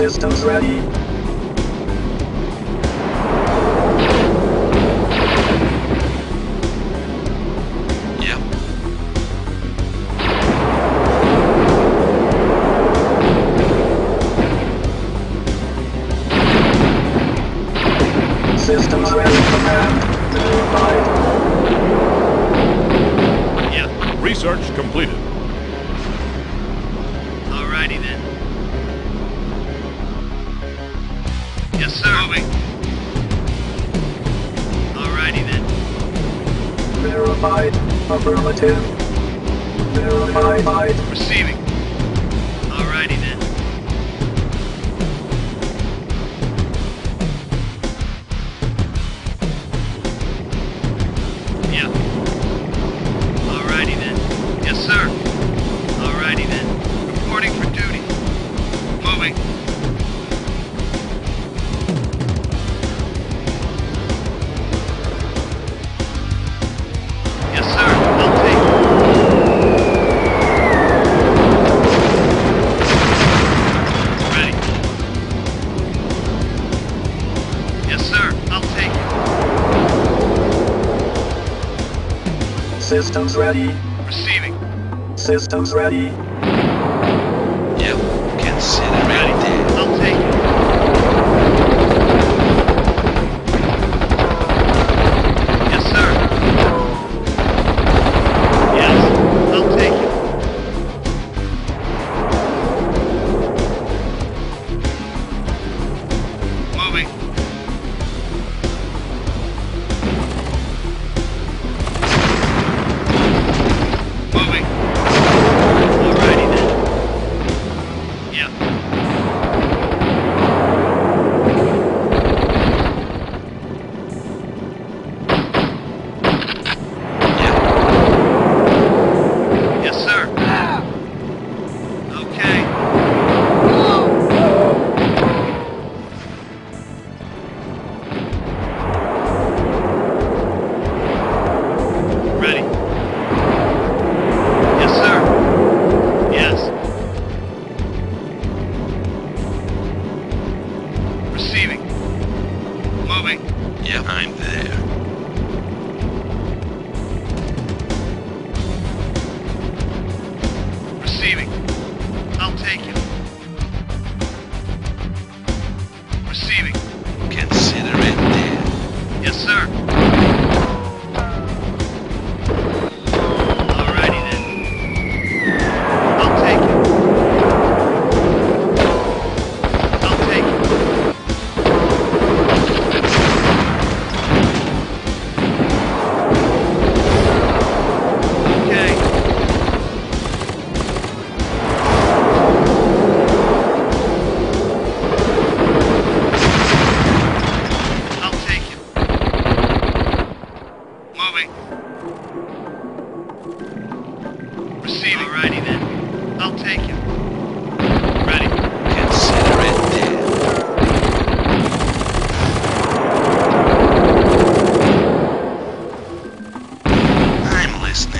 Systems ready. Yep. Systems ready, command. Verified. Yeah. Research completed. Alrighty then. Sir. Moving. Alrighty then. Verified. Affirmative. Verified. Receiving. Systems ready. Receiving. Systems ready. Yep. Consider Ready. it dead. I'll take it. Yep. I'm there. Receiving. I'll take it. I'll take it. Ready. Consider it dead. I'm listening.